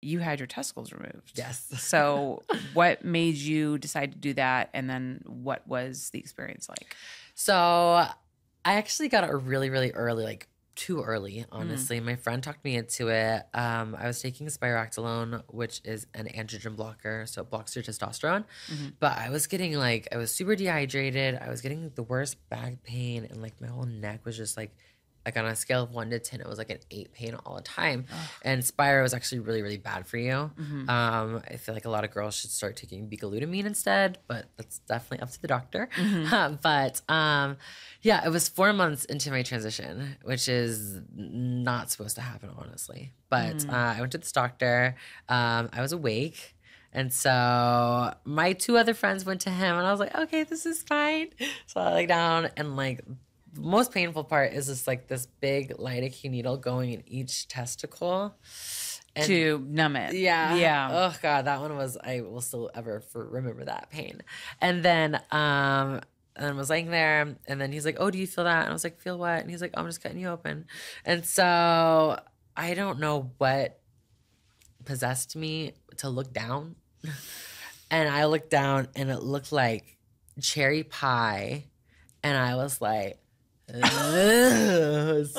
you had your testicles removed. Yes. So, what made you decide to do that? And then, what was the experience like? So I actually got it really, really early, like too early, Mm. honestly. My friend talked me into it. Um, I was taking spironolactone, which is an androgen blocker, so it blocks your testosterone. Mhm. But I was getting like, I was super dehydrated. I was getting the worst back pain, and like my whole neck was just like, like on a scale of one to ten, it was like an eight pain all the time. Ugh. And Spiro is actually really, really bad for you. Mhm. Um, I feel like a lot of girls should start taking bicalutamide instead, but that's definitely up to the doctor. Mhm. but um, yeah, it was four months into my transition, which is not supposed to happen, honestly. But Mm. uh, I went to this doctor. Um, I was awake. And so my two other friends went to him, and I was like, okay, this is fine. So I lay down, and like, most painful part is just like this big lidocaine needle going in each testicle. And to numb it. yeah. Yeah. Oh god, that one was I will still ever for remember that pain. And then um and I was laying there and then he's like, Oh, do you feel that? And I was like, Feel what? And he's like, oh, I'm just cutting you open. And so I don't know what possessed me to look down. and I looked down and it looked like cherry pie. And I was like, "Ugh,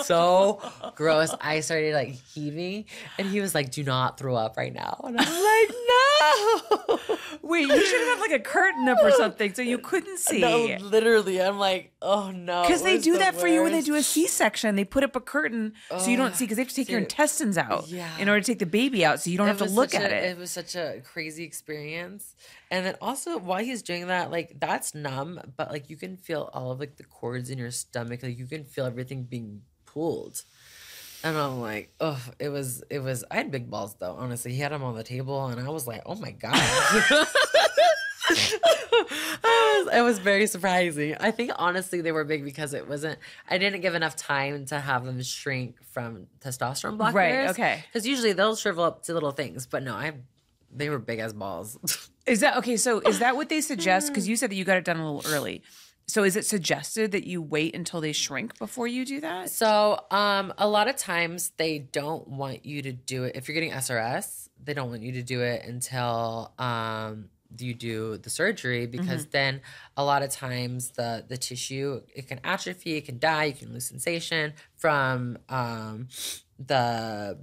so gross. I started like heaving, and he was like, "Do not throw up right now." And I'm like, "No." Wait, you should have like a curtain up or something so you couldn't see. No, literally, I'm like, "Oh no!" Because they do the that for you when they do a worst. C-section. They put up a curtain so you don't see because they have to take your intestines out Yeah. in order to take the baby out, so you don't It have to look at a- it. It was such a crazy experience. And then also while he's doing that, like that's numb, but like you can feel all of like the cords in your stomach. Like you can feel everything being pulled. And I'm like, oh, it was, it was. I had big balls though. Honestly, he had them on the table, and I was like, oh my god. I was- it was very surprising. I think honestly they were big because it wasn't. I didn't give enough time to have them shrink from testosterone blockers. Right, okay. Because usually they'll shrivel up to little things, but no, I they were big as balls. Is that okay? So is that what they suggest? Because you said that you got it done a little early. So is it suggested that you wait until they shrink before you do that? so um, a lot of times they don't want you to do it if you're getting SRS. They don't want you to do it until um, you do the surgery because then a lot of times the the tissue it can atrophy, it can die, you can lose sensation from um, the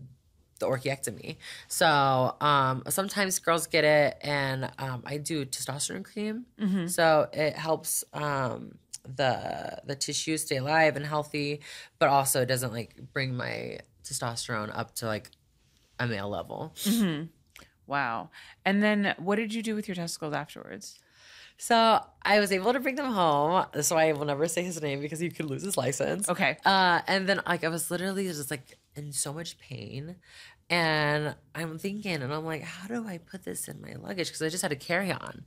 the orchiectomy. So um, sometimes girls get it, and um, I do testosterone cream. Mhm. So it helps um, the the tissue stay alive and healthy, but also it doesn't like bring my testosterone up to like a male level. hmm Wow. And then what did you do with your testicles afterwards? So I was able to bring them home. So I will never say his name because he could lose his license. Okay. Uh, and then like I was literally just like in so much pain. And I'm thinking, and I'm like, how do I put this in my luggage? Because I just had a carry on.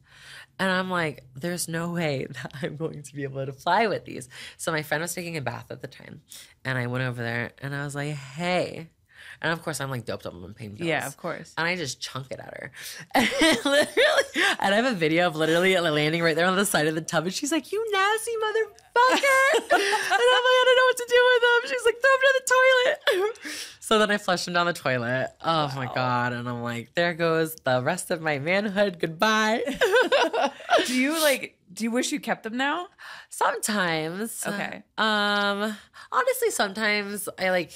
And I'm like, there's no way that I'm going to be able to fly with these. So my friend was taking a bath at the time. And I went over there and I was like, hey. And of course, I'm like doped up on pain pills. Yeah, of course. And I just chunk it at her. And literally, and I have a video of literally landing right there on the side of the tub. And she's like, You nasty motherfucker. and I'm like, I don't know what to do with them. She's like, Throw them down the toilet. so then I flushed him down the toilet. Oh my God. And I'm like, There goes the rest of my manhood. Goodbye. do you like? Do you wish you kept them now? Sometimes. Okay. Um, honestly, sometimes I like.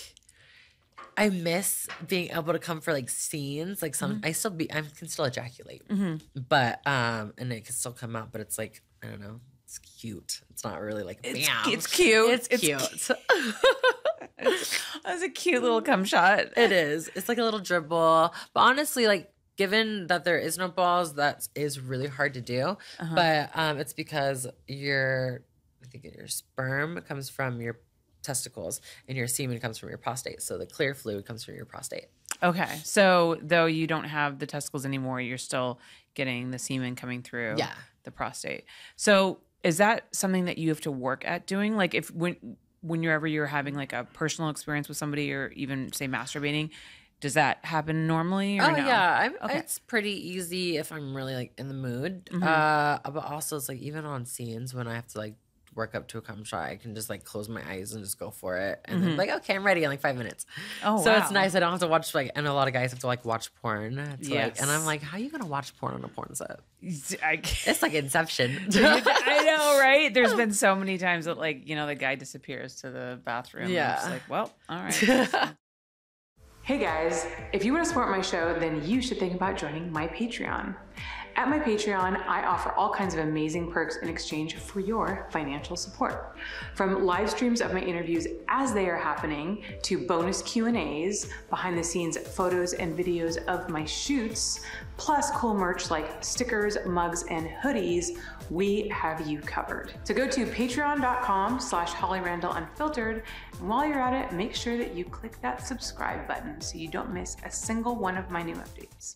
I miss being able to come for like scenes. Like some, I still be, I can still ejaculate, Mm-hmm. but um, and it can still come out. But it's like I don't know. It's cute. It's not really like It's, bam. it's cute. It's, It's cute. That's a cute little cum shot. it is. It's like a little dribble. But honestly, like given that there is no balls, that is really hard to do. Uh-huh. But um, it's because your, I think your sperm comes from your testicles and your semen comes from your prostate. So the clear fluid comes from your prostate. Okay. So though you don't have the testicles anymore, you're still getting the semen coming through Yeah. the prostate. So is that something that you have to work at doing? Like if when whenever you're having like a personal experience with somebody or even say masturbating, does that happen normally or oh no? yeah, I'm, Okay. it's pretty easy if I'm really like in the mood. Mhm. Uh, but also it's like even on scenes when I have to like work up to a cum shot, I can just like close my eyes and just go for it, and then mm-hmm. like okay, I'm ready in like five minutes. Oh, so it's nice. I don't have to watch like, and a lot of guys have to like watch porn. To, like, and I'm like, how are you gonna watch porn on a porn set? I, can't- It's like Inception. I know, right? There's been so many times that like you know the guy disappears to the bathroom. and Yeah. it's like, well, all right. Hey guys, if you want to support my show, then you should think about joining my Patreon. At my Patreon, I offer all kinds of amazing perks in exchange for your financial support. From live streams of my interviews as they are happening to bonus Q&As, behind the scenes photos and videos of my shoots, plus cool merch like stickers, mugs, and hoodies, we have you covered. So go to patreon.com slash Holly Randall Unfiltered. And while you're at it, make sure that you click that subscribe button so you don't miss a single one of my new updates.